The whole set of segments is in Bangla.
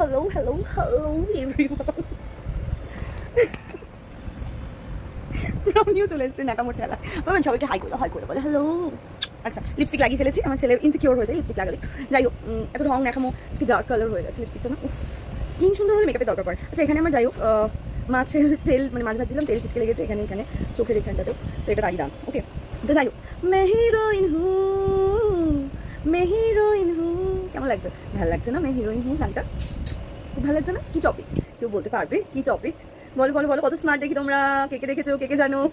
হ্যালো হ্যালো হ্যালো এভরিওয়ান ব্রাউনিও চলে এসেছে নাকামোর ঠেলা বাবা সবাইকে হাই করে হাই করে বলে হ্যালো আচ্ছা লিপস্টিক লাগিয়ে ফেলেছি, আমার ছেলে ইনসিকিওর হয়েছে লিপস্টিক লাগালে। যাই হোক এত রং দেখামো আজকে ডার্ক কালার হয়ে গেছে লিপস্টিকটা না। স্কিন সুন্দর হলে মেকআপের দরকার পড়ে। আচ্ছা এখানে আমার যাই হোক মাছের তেল মানে মাছ ভাজছিলাম, তেল ছিটকে লেগেছে এখানে এখানে, চোখের এখানটাতেও। তো এটা দাঁড়িয়ে দাম ওকে তো যাই হোক মে হিরোইন হু মে হিরোইন হু কেমন লাগছে? ভালো লাগছে না? মে হিরোইন হু গানটা? খুব ভালো লাগছে না? কি টপিক কেউ বলতে পারবে? কি টপিক বলো বলো বলো, কত স্মার্ট দেখি তোমরা? কে কে দেখেছ? কে কে জানো?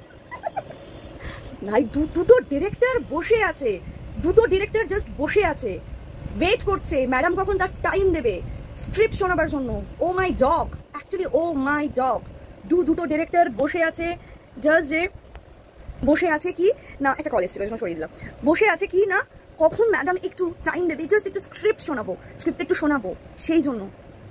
ভাই, দু- দুটো ডিরেক্টর বসে আছে। দুটো ডিরেক্টর জাস্ট বসে আছে। ওয়েট করছে। ম্যাডাম কখন তার টাইম দেবে? স্ক্রিপ্ট শোনাবার জন্য। ও my dog actually oh my dog দু, দুটো ডিরেক্টর বসে আছে। জাস্ট যে বসে আছে কি? না, একটা কলেজ ছিল সরিয়ে দিলাম। বসে আছে কি না? কখন ম্যাডাম একটু টাইম দেবে? জাস্ট একটু স্ক্রিপ্ট শোনাবো। স্ক্রিপ্ট একটু শোনাবো। সেই জন্য।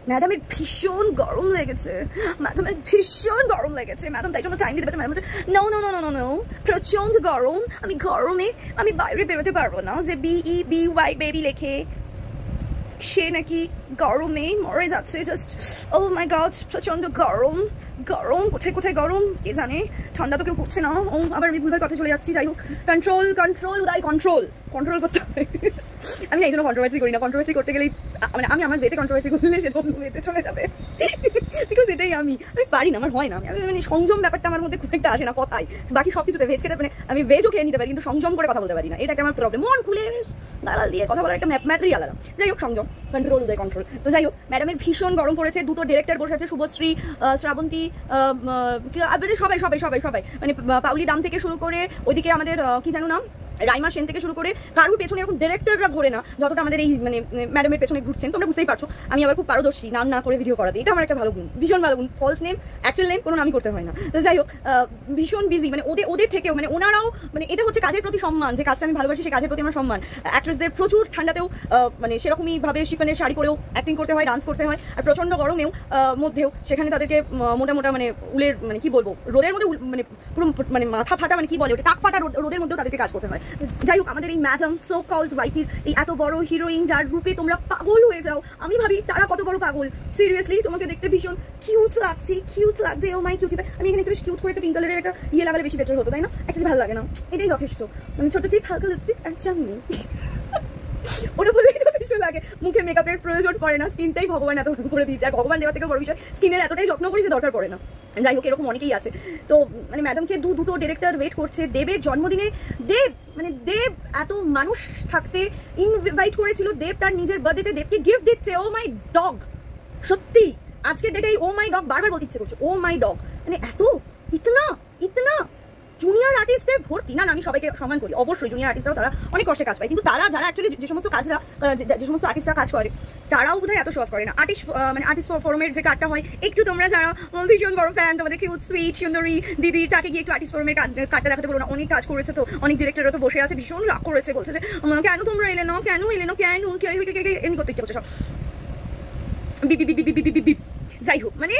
ম্যাডামের ভীষণ গরম লেগেছে। ম্যাডামের ভীষণ গরম লেগেছে। ম্যাডাম তাই জন্য টাইম দিতে পারছে madam no no no no no প্রচণ্ড গরম। আমি গরমে, আমি বাইরে বেরোতে পারব না। যে বিই বি ওয়াই বেবি লেখে। সে নাকি গরমে মরে যাচ্ছে জাস্ট ও মাই গড প্রচণ্ড গরম গরম, কোথায় কোথায় গরম? কে জানে? ঠান্ডা তো কেউ করছে না ও আবার আমি ভুলভাল কথা চলে যাচ্ছি, যাই হোক। কন্ট্রোল কন্ট্রোল উদায় কন্ট্রোল কন্ট্রোল করতে হবে। আমি এই জন্য কন্ট্রোভার্সি করি না কন্ট্রোভার্সি করতে গেলেই মানে আমি আমার বেতে কন্ট্রোভার্সি করলে সেটা অন্য বেতে চলে যাবে। বিকজ এটাই আমি। আমি পারি না, আমার হয় না। আমি মানে সংযম ব্যাপারটা আমার মধ্যে খুব একটা আসে না কথাই বাকি সব কিছুতে ভেজ খেতে মানে আমি ভেজও খেয়ে নিতে পারি, কিন্তু সংযম করে কথা বলতে পারি না। এটা আমার প্রবলেম মন খুলে দালাল দিয়ে কথা বলার একটা ম্যাপ ম্যাটারই আলাদা। যাই হোক, সংযম। কন্ট্রোল উদয় কন্ট্রোল তো যাই হোক ম্যাডামের ভীষণ গরম পড়েছে। দুটো ডিরেক্টর বসে আছে, শুভশ্রী শ্রাবন্তী সবাই সবাই সবাই সবাই। মানে পাউলি দাম থেকে শুরু করে ওইদিকে আমাদের কি জানো নাম? রাইমা সেন থেকে শুরু করে কারুর পেছনে এরকম ডিরেক্টররা ঘোরে না, যতটা আমাদের এই মানে ম্যাডামের পেছনে ঘুরছেন, তোমরা বুঝতেই পারছ। আমি আবার খুব পারদর্শী, নাম না করে ভিডিও করাতে। এটা আমার একটা ভালো গুণ, ভীষণ ভালো গুণ ফলস নেম অ্যাকচুয়াল নেম কোনো নামই করতে হয় না। তো যাই হোক ভীষণ বিজি মানে ওদের ওদের থেকেও মানে ওনারাও মানে এটা হচ্ছে কাজের প্রতি সম্মান, যে কাজটা আমি ভালোবাসি সেই কাজের প্রতি আমার সম্মান। অ্যাক্ট্রেসদের প্রচুর ঠান্ডাতেও মানে সেরকমই ভাবে শিফনের শাড়ি করেও অ্যাক্টিং করতে হয় ডান্স করতে হয়, আর প্রচণ্ড গরমেও মধ্যেও সেখানে তাদেরকে মোটা মোটা মানে উলের মানে কি বলব, রোদের মধ্যে মানে পুরো মানে মাথা ফাটা মানে কি বলে ওটা কাক ফাটা রোদের মধ্যেও তাদেরকে কাজ করতে হয়। যাই হোক, আমাদের এই ম্যাডাম সো কল্ড ওয়াইটির এই এত বড় হিরোইন যার রূপে তোমরা পাগল হয়ে যাও, আমি ভাবি তারা কত বড় পাগল। সিরিয়াসলি তোমাকে দেখতে ভীষণ কিউট লাগছে কিউট লাগছে ও মাই কিউট আমি এখানে একটু কিউট করে একটা পিঙ্ক কালারের একটা ইয়ে লাগালে বেশি বেটার হতো, তাই না? অ্যাকচুয়ালি ভালো লাগে না। এটাই যথেষ্ট। মানে ছোটো চিপ হালকা লিপস্টিক অ্যান্ড চামনি ওটা বললেই লাগে। মুখে মেকআপের প্রয়োজন পড়ে না স্কিনটাই ভগবান এত করে দিয়েছে। আর ভগবান দেওয়া থেকে বড় বিষয় স্কিনের এতটাই যত্ন করি যে দরকার পড়ে না। যাই হোক, এরকম অনেকেই আছে। তো মানে ম্যাডামকে দু, দুটো ডিরেক্টর ওয়েট করছে। দেবের জন্মদিনে দেব মানে দেব এত মানুষ থাকতে ইনভাইট করেছিল। দেব তার নিজের বার্থডেতে দেবকে গিফট দিচ্ছে। ও মাই ডগ সত্যি, আজকের ডেটে ও মাই ডগ বারবার বলতে ইচ্ছে করছে। ও মাই ডগ মানে এত, ইতনা ইতনা! জুনিয়র আর্টিস্টের ভর্তি। না আমি সবাইকে সম্মান করি। অবশ্যই জুনিয়র আর্টিস্টরাও তারা অনেক কষ্টে কাজ পায়। কিন্তু তারা যারা অ্যাকচুয়ালি যে সমস্ত কাজরা যে সমস্ত আর্টিস্টরা কাজ করে, তারাও বোধহয় এত শো করে না। আর্টিস্ট মানে আর্টিস্ট ফোরামের যে কার্ডটা হয়, একটু তোমরা যারা ভীষণ বড় ফ্যান তোমাদের কিউট সুইট সুন্দরী দিদি, তাকে গিয়ে একটু আর্টিস্ট ফোরামের কার্ডটা দেখাতে পারো না। অনেক কাজ করেছে তো। অনেক ডিরেক্টররা তো বসে আছে, ভীষণ রাগ করেছে, বলছে যে কেন তোমরা এলে না? কেন এলে না? কেন? এমনি করতে ইচ্ছে করছে সব। যাই হোক মানে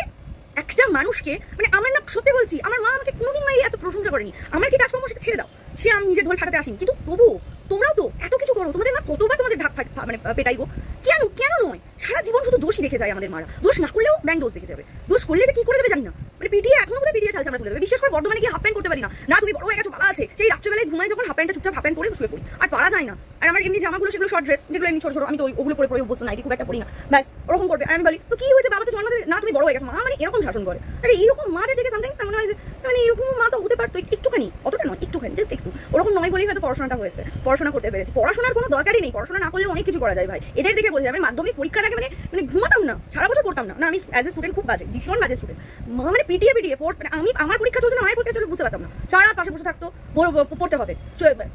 একটা মানুষকে মানে আমার না সত্যি বলছি, আমার মা আমাকে কোনোদিন মাই এত প্রশংসা করেনি। আমার কি কাজকর্ম সেটা ছেড়ে দাও। সে আমি নিজে ঢোল ফাটাতে আসিনি। কিন্তু তবুও, তোমরাও তো এত কিছু করো, তোমাদের মা কতবার তোমাদের ঢাক মানে পেটাইবো? কেন কেন নয়? সারা জীবন শুধু দোষই দেখে যায় আমাদের মারা। দোষ না করলেও ব্যাংক দোষ দেখে যাবে। দোষ করলে যে কি করে দেবে জানি না। মানে পিটিয়ে এখনও বোধহয় পিটিয়ে চালছে আমরা তুলে দেবে। বিশেষ করে, বর্ধমানে গিয়ে হাফ প্যান্ট করতে পারি না। না, তুমি বড় হয়ে গেছো, বাবা আছে। সেই রাত্রেবেলায় ঘুমায় যখন হাফ প্যান্টটা চুপচাপ হাফ প্যান্ট পরে শুয়ে পড়ি। আর পারা যায় না। আর আমার এমনি জামাগুলো, সেগুলো শর্ট ড্রেস যেগুলো এমনি ছোট ছোট, আমি তো ওগুলো পরে পরে অভ্যস্ত নাইটি খুব একটা পড়ি না। ব্যাস, ওরকম করবে। আর আমি বলি, তো কি হয়েছে? বাবা তো জন্মাতে না, তুমি বড় হয়ে গেছো। মা মানে এরকম শাসন করে। আরে, এইরকম মাদের দেখে যে মানে এরকম মা তো হতে পারতো একটুখানি। অতটা নয়। একটুখানি জাস্ট একটু। ওরকম নয় বলেই হয়তো পড়াশোনাটা হয়েছে, পড়াশোনা করতে পেরেছে। পড়াশোনার কোনো দরকারই নেই, পড়াশোনা না করলে অনেক কিছু করা যায় ভাই। এদের দেখে বলছি আমি মাধ্যমিক পরীক্ষার আগে মানে মানে ঘুমাতাম না, সারা বছর পড়তাম না। না, আমি অ্যাজ এ স্টুডেন্ট খুব বাজে, ভীষণ বাজে স্টুডেন্ট মানে পিটিয়ে পিটিয়ে পড় মানে আমি, আমার পরীক্ষা চলছে না আমার পরীক্ষা চলে বুঝতে পারতাম না। সারা পাশে বসে থাকতো পড়তে হবে।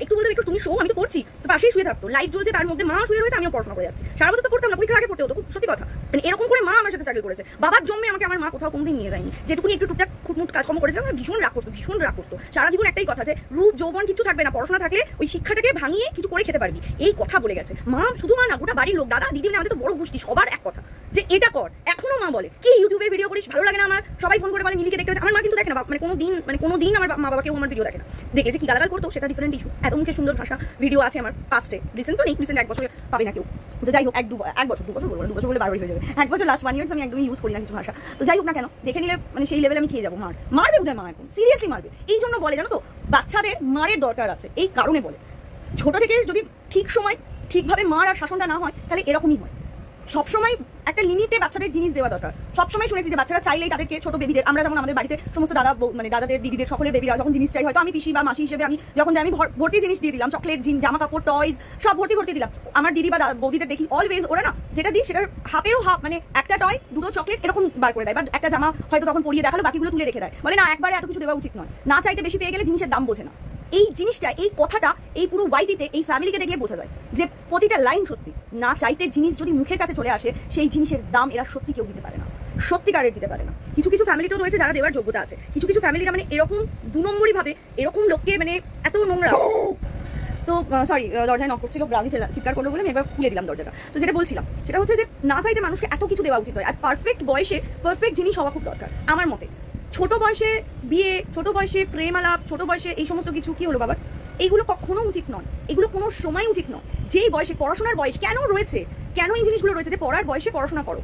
একটু বলতে একটু তুমি শো আমি তো পড়ছি। তো পাশেই শুয়ে থাকতো। লাইট জ্বলছে, তার মধ্যে মা শুয়ে রয়েছে, আমিও পড়াশোনা করে যাচ্ছি। সারা বছর তো পড়তাম না, পরীক্ষার আগে পড়তে হতো, খুব সত্যি কথা। মানে এরকম করে মা আমার সাথে স্ট্রাগল করেছে। বাবার জন্মে আমাকে আমার মা কোথাও কোনোদিন নিয়ে যায়নি। যেটুকুনি একটু টুকটাক খুটমুট কাজকর্ম করেছিলাম ভীষণ রাগ করতো, ভীষণ রাগ করতো। সারা জীবন একটাই কথা যে রূপ, যৌবন কিছু থাকবে না, পড়াশোনা থাকলে ওই শিক্ষাটাকে ভাঙিয়ে কিছু করে খেতে পারবি। এই কথা বলে গেছে। মা, শুধু মা না, গোটা বাড়ির লোক, দাদা দিদি মানে আমাদের তো বড় গোষ্ঠী, সবার এক কথা। যে এটা কর, এখনও মা বলে, কি ইউটিউবে ভিডিও করিস? ভালো লাগে না আমার? সবাই ফোন করে বলে, মিলিকে দেখতে আমার মা কিন্তু দেখে না মানে কোনো দিন মানে কোনো দিন আমার মা বাবাকে আমার ভিডিও দেখে না। দেখে যে কি গালাগাল করতো, সেটা ডিফারেন্ট ইস্যু এত মুখে সুন্দর ভাষা ভিডিও আছে আমার পাস্টে রিসেন্ট তো নেই রিসেন্ট এক বছরে। পাবে না কেউ। তো যাই হোক, এক দু এক বছর, দু বছর বলব দু বছর বলে বারবারই হয়ে যাবে। এক বছর লাস্ট ওয়ান ইয়ার্স আমি একদমই ইউজ করি না কিছু ভাষা। তো যাই হোক না কেন, দেখে নিলে মানে সেই লেভেলে আমি খেয়ে যাব, মার। মারবে বোধহয় মা এখন? সিরিয়াসলি মারবে। এই জন্য বলে, জানো তো, বাচ্চাদের মারের দরকার আছে। এই কারণে বলে। ছোট থেকে যদি ঠিক সময় ঠিকভাবে মার আর শাসনটা না হয়, তাহলে এরকমই হয়। সবসময় একটা লিমিটে বাচ্চাদের জিনিস দেওয়া দরকার। সবসময় শুনেছি যে বাচ্চারা চাইলেই তাদেরকে ছোট বেবিদের আমরা যেমন আমাদের বাড়িতে সমস্ত দাদা মানে দাদাদের, দিদিদের, সকলের বেবিরা যখন জিনিস চাই, হয়তো আমি পিসি বা মাসি হিসেবে আমি যখন আমি ভর- ভর্তি জিনিস দিয়ে দিলাম চকলেট জিন জামা কাপড় টয়স সব ভর্তি ভর্তি দিলাম। আমার দিদি বা বৌদিদের দেখি অলওয়েজ ওরা না যেটা দিই সেটার হাফেরও হাফ মানে একটা টয় দুটো চকলেট এরকম বার করে দেয় বা একটা জামা হয়তো তখন পরিয়ে দেখাল, বাকিগুলো তুলে রেখে দেয়। বলে না, একবারে এত কিছু দেওয়া উচিত নয়। না চাইতে বেশি পেয়ে গেলে জিনিসের দাম বোঝে না। এই জিনিসটা, এই কথাটা এই পুরো ওয়াইটিতে এই ফ্যামিলিকে দেখলে বোঝা যায় যে প্রতিটা লাইন সত্যি। না চাইতে জিনিস যদি মুখের কাছে চলে আসে, সেই জিনিসের দাম এরা সত্যি কেউ দিতে পারে না। সত্যিকারের দিতে পারে না। কিছু কিছু ফ্যামিলিতেও রয়েছে যারা দেওয়ার যোগ্যতা আছে। কিছু কিছু ফ্যামিলিরা মানে এরকম দু নম্বরই ভাবে এরকম লোককে মানে এত নোংরা। তো সরি দরজায় নক করছিল ব্রাউনি চিৎকার করল বলে আমি একবার খুলে দিলাম দরজাটা। তো যেটা বলছিলাম, সেটা হচ্ছে যে না চাইতে মানুষকে এত কিছু দেওয়া উচিত নয়। আর পারফেক্ট বয়সে পারফেক্ট জিনিস হওয়া খুব দরকার, আমার মতে। ছোট বয়সে বিয়ে, ছোট বয়সে প্রেম আলাপ, ছোট বয়সে এই সমস্ত কিছু কি হলো বাবার এইগুলো কখনো উচিত নয়। এগুলো কোনো সময় উচিত নয়। যেই বয়সে পড়াশোনার বয়স কেন রয়েছে? কেন এই জিনিসগুলো রয়েছে যে পড়ার বয়সে পড়াশোনা করো?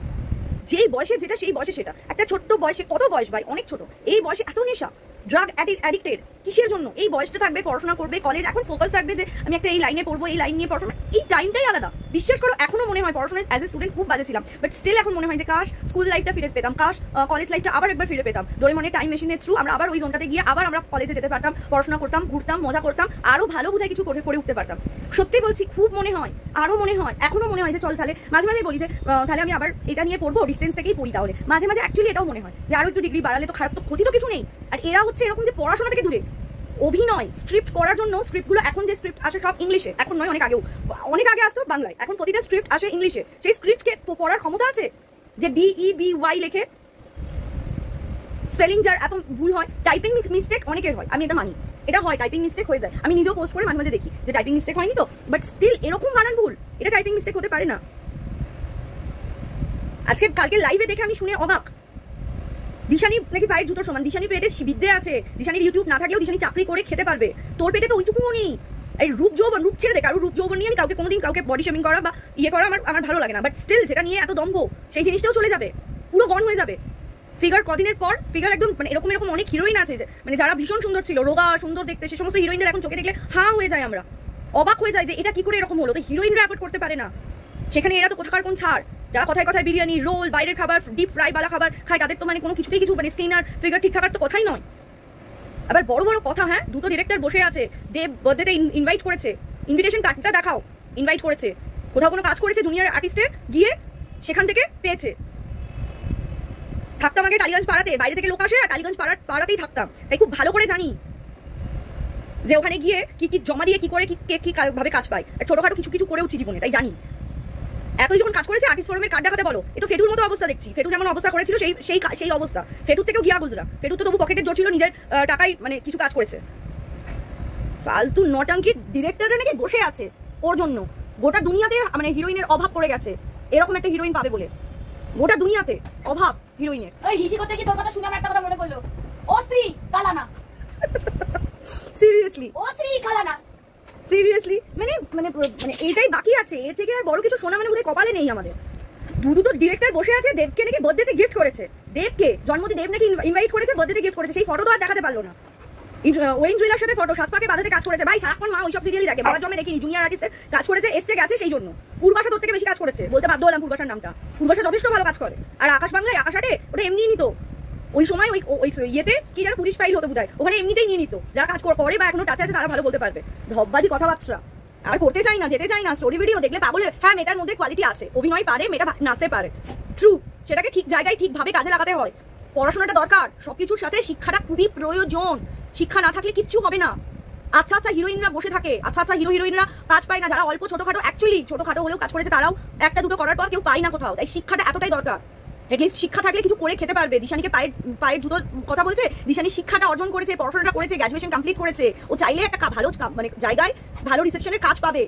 যেই বয়সে যেটা, সেই বয়সে সেটা। একটা ছোট্ট বয়সে কত বয়স ভাই? অনেক ছোট। এই বয়সে এত নেশা। ড্রাগ অ্যাডিক্টেড কিসের জন্য? এই বয়সটা থাকবে, পড়াশোনা করবে কলেজ এখন ফোকাস থাকবে যে আমি একটা এই লাইনে পড়ব, এই লাইন নিয়ে পড়াশোনা। এই টাইমটাই আলাদা। বিশ্বাস করো, এখনও মনে হয় পড়াশোনায় অ্যাজ এ স্টুডেন্ট খুব বাজে ছিলাম। বাট স্টিল এখন মনে হয় যে কাশ স্কুল লাইফটা ফিরে পেতাম, কাশ কলেজ লাইফটা আবার একবার ফিরে পেতাম। ডোরেমনের টাইম মেশিনের থ্রু আমরা আবার ওই জোনটাতে গিয়ে আবার আমরা কলেজে যেতে পারতাম, পড়াশোনা করতাম, ঘুরতাম, মজা করতাম, আরও ভালো বোধহয় কিছু করে করে উঠতে পারতাম। সত্যি বলছি, খুব মনে হয় আরও মনে হয়, এখনও মনে হয় যে চল তাহলে মাঝে মাঝে বলি যে তাহলে আমি আবার এটা নিয়ে পড়ব ডিস্টেন্স থেকেই পড়ি তাহলে। মাঝে মাঝে অ্যাকচুয়ালি এটাও মনে হয় যে আরও একটু ডিগ্রি বাড়ালে তো খারাপ, তো ক্ষতি তো কিছু নেই। আর এরা হচ্ছে এরকম যে পড়াশোনা থেকে দূরে। অভিনয় স্ক্রিপ্ট পড়ার জন্য স্ক্রিপ্টগুলো এখন যে স্ক্রিপ্ট আসে সব ইংলিশে। এখন নয়, অনেক আগেও। অনেক আগে আসতো বাংলায়। এখন প্রতিটা স্ক্রিপ্ট আসে ইংলিশে। সেই স্ক্রিপ্টকে পড়ার ক্ষমতা আছে? যে বি ই বি ওয়াই লেখে স্পেলিং যার এত ভুল হয় টাইপিং মিস্টেক অনেকের হয়। আমি এটা মানি। এটা হয় টাইপিং মিস্টেক হয়ে যায়। আমি নিজেও পোস্ট করে মাঝে মাঝে দেখি যে টাইপিং মিস্টেক হয়নি তো। বাট স্টিল এরকম বানান ভুল। এটা টাইপিং মিস্টেক হতে পারে না। আজকে কালকে লাইভে দেখে আমি শুনে অবাক। দিশানি নাকি পায়ের জুতোর সমান? দিশানি পেটে বিদ্যে আছে। দিশানির ইউটিউব না থাকলেও দিশানি চাকরি করে খেতে পারবে। তোর পেটে তো ওইটুকুও নেই এই রূপ যৌবন, রূপ ছেড়ে দে। কারও রূপ যৌবন নিয়ে আমি কাউকে কোনোদিন কাউকে বডি শেমিং করা বা ইয়ে করা আমার আমার ভালো লাগে না। বাট স্টিল যেটা নিয়ে এত দম্ভ, সেই জিনিসটাও চলে যাবে। পুরো গন হয়ে যাবে। ফিগার কদিনের পর, ফিগার একদম মানে এরকম এরকম অনেক হিরোইন আছে মানে যারা ভীষণ সুন্দর ছিল, রোগা, সুন্দর দেখতে, সে সমস্ত হিরোইনদের এখন চোখে দেখলে হা হয়ে যায় আমরা। অবাক হয়ে যায় যে এটা কি করে এরকম হলো? তো হিরোইনরা অ্যাফোর্ড করতে পারে না। সেখানে এরা তো কোথাকার কোন ছাড়? যারা কথায় কথায় বিরিয়ানি, রোল, বাইরের খাবার ডিপ ফ্রাই বালা খাবার খায়, তাদের তো মানে কোনো কিছুতেই কিছু মানে স্কিন আর ফিগার ঠিক থাকার তো কথাই নয়। আবার বড় বড় কথা হ্যাঁ দুটো ডিরেক্টর বসে আছে, দেব বার্থডেতে ইনভাইট করেছে। ইনভিটেশন কার্ডটা দেখাও ইনভাইট করেছে। কোথাও কোনো কাজ করেছে জুনিয়র আর্টিস্টে গিয়ে সেখান থেকে পেয়েছে। থাকতাম আগে টালিগঞ্জ পাড়াতে, বাইরে থেকে লোক আসে আর টালিগঞ্জ পাড়ার পাড়াতেই থাকতাম। তাই খুব ভালো করে জানি যে ওখানে গিয়ে কি কি জমা দিয়ে কি করে কি কে কি ভাবে কাজ পায়। আর ছোটখাটো কিছু কিছু করেওছি জীবনে, তাই জানি। এতই যখন কাজ করেছে আর্টিস্ট ফোরামের কার্ড দেখাতে বলো? এ তো ফেটুর মতো অবস্থা দেখছি। ফেটু যেমন অবস্থা করেছিল সেই সেই সেই অবস্থা। ফেটুর থেকেও গিয়া গুজরা ফেটু তো তবু পকেটের জোর ছিল নিজের টাকায় মানে কিছু কাজ করেছে। ফালতু নটাঙ্কির ডিরেক্টররা নাকি বসে আছে ওর জন্য। গোটা দুনিয়াতে মানে হিরোইনের অভাব পড়ে গেছে। এরকম একটা হিরোইন পাবে বলে। গোটা দুনিয়াতে অভাব হিরোইনের ওই হিসি করতে কি তোর কথা শুনে আমার একটা কথা মনে পড়ল। ও স্ত্রী কালানা। সিরিয়াসলি ও স্ত্রী কালানা। সিরিয়াসলি মানে মানে মানে এইটাই বাকি আছে। এর থেকে আর বড় কিছু শোনা মানে বোধহয় কপালে নেই আমাদের। দু দুটো ডিরেক্টর বসে আছে, দেবকে নাকি বার্থডেতে গিফট করেছে। দেবকে? জন্মদিন দেব নাকি ইনভাইট করেছে বার্থডেতে গিফট করেছে। সেই ফটো তো আর দেখাতে পারল না। ওয়েন জুয়েলার সাথে ফটো সাত পাকে বাধাতে কাজ করেছে। ভাই, সারাক্ষণ মা ওইসব সিরিয়ালই দেখে। বাবা জমে দেখিনি জুনিয়র আর্টিস্টের কাজ করেছে, এসছে, গেছে সেই জন্য। পূর্বাশা তোর থেকে বেশি কাজ করেছে। বলতে বাধ্য হলাম পূর্বাশার নামটা। পূর্বাশা যথেষ্ট ভালো কাজ করে। আর আকাশ বাংলায়, আকাশ আটে, ওটা এমনিই নিত। ওই সময় ওই ওই ইয়েতে কি যেন পুলিশ ফাইল হতে বোধহয়। ওখানে এমনিতেই নিয়ে নিত। যারা কাজ করে বা এখনও টাচে আছে, তারা ভালো বলতে পারবে। ধববাজি কথাবার্তা। আর করতে চাই না, যেতে চাই না স্টোরি ভিডিও দেখলে পাগলে হ্যাঁ মেয়েটার মধ্যে কোয়ালিটি আছে। অভিনয় পারে, মেয়েটা নাচতে পারে। ট্রু সেটাকে ঠিক জায়গায় ঠিকভাবে কাজে লাগাতে হয়। পড়াশোনাটা দরকার। সবকিছুর সাথে শিক্ষাটা খুবই প্রয়োজন। শিক্ষা না থাকলে কিচ্ছু হবে না। আচ্ছা আচ্ছা হিরোইনরা বসে থাকে। আচ্ছা আচ্ছা হিরো হিরোইনরা কাজ পায় না। যারা অল্প ছোটখাটো অ্যাকচুয়ালি ছোটখাটো হলেও কাজ করেছে, তারাও একটা দুটো করার পর কেউ পায় না কোথাও। তাই শিক্ষাটা এতটাই দরকার। এটলিস্ট শিক্ষা থাকলে কিছু করে খেতে পারবে। দিশানিকে পায়ের পায়ের জুতোর কথা বলছে। দিশানি শিক্ষাটা অর্জন করেছে, পড়াশোনাটা করেছে গ্র্যাজুয়েশন কমপ্লিট করেছে। ও চাইলে একটা ভালো মানে জায়গায় ভালো রিসেপশনের কাজ পাবে।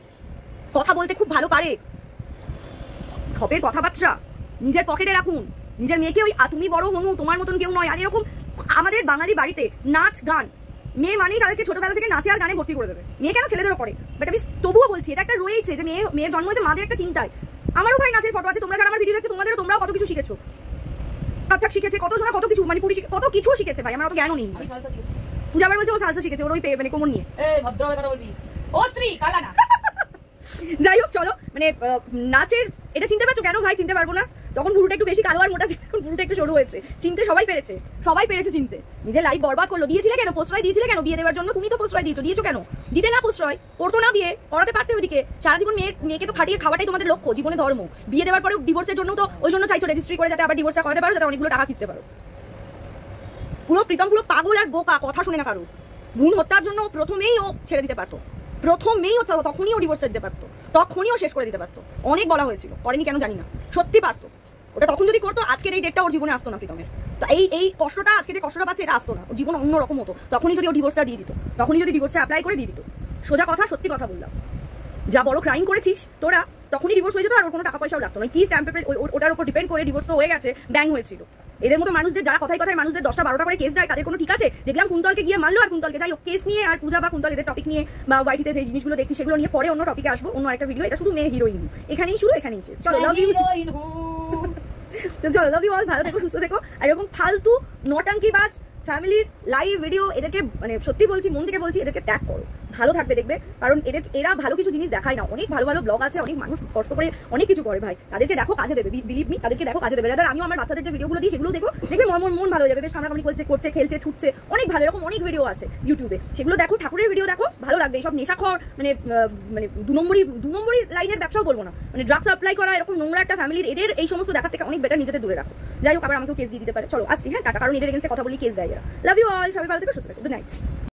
কথা বলতে খুব ভালো পারে। ধপের কথাবার্তা। নিজের পকেটে রাখুন। নিজের মেয়েকে ওই তুমি বড় হনু তোমার মতন কেউ নয়। আর এরকম আমাদের বাঙালি বাড়িতে নাচ, গান, মেয়ে মানেই তাদেরকে ছোটবেলা থেকে নাচে আর গানে ভর্তি করে দেবে। মেয়ে কেন ছেলেদেরও করে? বাট আমি তবুও বলছি, এটা একটা রয়েছে যে মেয়ে, মেয়ের জন্ম হয়েছে মাদের একটা চিন্তায়। আমারও ভাই নাচের ফটো আছে তোমরা যারা আমার ভিডিও দেখছ তোমাদেরও তোমরাও কত কিছু শিখেছো। কত্থক শিখেছে কত শোনা কত কিছু মানে পুরি কত কিছু শিখেছে ভাই আমার অত জ্ঞানও নেই। আমি সালসা শিখেছি। পূজা আবার বলছে ও সালসা শিখেছে ওর ওই মানে কোমর নিয়ে। কথা ও স্ত্রী কালা না। যাই হোক চলো। মানে নাচের এটা চিনতে পারছ কেন ভাই? চিনতে পারব না? তখন ভুরুটা একটু বেশি কালো আর মোটা ছিল এখন ভুরুটা একটু সরু হয়েছে। চিনতে সবাই পেরেছে সবাই পেরেছে চিনতে। নিজের লাইফ বরবাদ করল, দিয়েছিলে কেন? প্রশ্রয় দিয়েছিলে কেন? বিয়ে দেওয়ার জন্য তুমি তো প্রশ্রয় দিয়েছ দিয়েছ কেন? দিতে না প্রশ্রয় পড়তো না বিয়ে পড়াতে পারতে ওদিকে সারা জীবন মেয়ে মেয়েকে তো খাটিয়ে খাওয়াটাই তোমাদের লক্ষ্য, জীবনে ধর্ম। বিয়ে দেওয়ার পরে ডিভোর্সের জন্য তো ওই জন্য চাইছো রেজিস্ট্রি করে যাতে আবার ডিভোর্সটা করাতে পারো, যাতে অনেকগুলো টাকা খিচতে পারো। পুরো প্রীতম, পুরো পাগল আর বোকা, কথা শুনে না কারও। ভ্রূণ হত্যার জন্য প্রথমেই ও ছেড়ে দিতে পারতো। প্রথমেই ও তখনই ও ডিভোর্স দিতে পারতো। তখনই ও শেষ করে দিতে পারতো। অনেক বলা হয়েছিল, করেনি কেন জানি না। সত্যি পারতো। ওটা তখন যদি করতো আজকের এই ডেটটা ওর জীবনে আসতো না প্রীতমের। তো এই এই কষ্টটা আজকে যে কষ্টটা পাচ্ছে এটা আসতো না। ওর জীবন অন্যরকম হতো। তখনই যদি ও ডিভোর্সটা দিয়ে দিত। তখনই যদি ডিভোর্সটা অ্যাপ্লাই করে দিয়ে দিত। সোজা কথা সত্যি কথা বললাম। যা বড় ক্রাইম করেছিস তোরা তখনই ডিভোর্স হয়ে যেত আর ওর কোনো টাকা পয়সাও লাগতো না। কি স্ট্যাম্প পেপার ওটার উপর ডিপেন্ড করে ডিভোর্স তো হয়ে গেছে ব্যাং হয়েছিল। এদের মতো মানুষদের যারা কথায় কথায় মানুষদের দশটা বারোটা করে কেস দেয় তাদের কোনো ঠিক আছে? দেখলাম কুন্তলকে গিয়ে মারলো আর কুন্তলকে। যাই কেস নিয়ে আর পূজা বা কুন্তল এদের টপিক নিয়ে বা ওয়াইটিতে যে জিনিসগুলো দেখছি সেগুলো নিয়ে পরে অন্য টপিকে আসব। অন্য একটা ভিডিও এটা শুধু মেয়ে হিরোইন এখানেই শুরু এখানেই শেষ। চলো লাভ ইউ। তো চলো লাভ ইউ অল ভালো থেকো, সুস্থ থেকো। আর এরকম ফালতু নটাঙ্কি বাজ ফ্যামিলির লাইভ ভিডিও এটাকে মানে সত্যি বলছি, মন থেকে বলছি, এটাকে ত্যাগ করো। ভালো থাকবে দেখবে। কারণ এদের এরা ভালো কিছু জিনিস দেখায় না। অনেক ভালো ভালো ব্লগ আছে, অনেক মানুষ কষ্ট করে অনেক কিছু করে ভাই। তাদেরকে দেখো কাজে দেবে বিলিভ মি তাদেরকে দেখো কাজে দেবে। রাদার আমিও আমার বাচ্চাদের যে ভিডিওগুলো দিই, সেগুলো দেখো। দেখবে মন মন ভালো যাবে। বেশ করছে করছে, খেলছে, ছুটছে। অনেক ভালো, এরকম অনেক ভিডিও আছে ইউটিউবে সেগুলো দেখো, ঠাকুরের ভিডিও দেখো, ভালো লাগবে। এইসব নেশাখর মানে মানে দু নম্বরই দু নম্বরই লাইনের ব্যবসাও বলব না। মানে ড্রাগস সাপ্লাই করা, এরকম নোংরা একটা ফ্যামিলির এদের এই সমস্ত দেখার থেকে অনেক বেটার নিজেদের দূরে রাখো। যাই হোক, আবার আমাকেও কেস দিয়ে দিতে পারে। চলো, আসছি হ্যাঁ টাটা। কারণ এদের এগেন্সে কথা বলি কেস দেয় লাভ ইউ অল সবাই ভালো থেকে, সুস্থ গুড নাইট